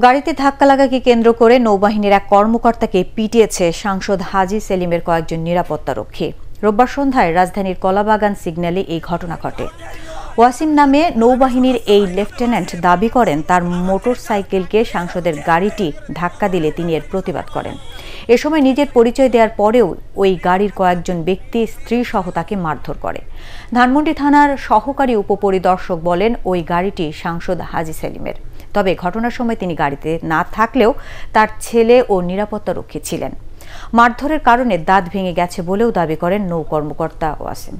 গাড়িতে ধাক্কা লাগাকে কেন্দ্র করে নৌবাহিনীর এক কর্মকর্তাকে পিটিয়েছে সাংসদ হাজি সেলিমের কয়েকজন নিরাপত্তারক্ষী। রোববার সন্ধ্যায় রাজধানীর কলাবাগান সিগন্যালে এই ঘটনা ঘটে। ওয়াসিম নামে নৌবাহিনীর এই লেফটেন্যান্ট দাবি করেন, তার মোটর সাইকেলকে সাংসদের গাড়িটি ধাক্কা দিলে তিনি এর প্রতিবাদ করেন। এ সময় নিজের পরিচয় দেওয়ার পরেও ওই গাড়ির কয়েকজন ব্যক্তি স্ত্রী সহ তাকে মারধর করে। ধানমন্ডি থানার সহকারী উপপরিদর্শক বলেন, ওই গাড়িটি সাংসদ হাজি সেলিমের। তবে ঘটনার সময় তিনি গাড়িতে না থাকলেও তার ছেলে ও নিরাপত্তা রক্ষী ছিলেন। মারধরের কারণে দাঁত ভেঙে গেছে বলেও দাবি করেন নৌ কর্মকর্তা ওয়াসিম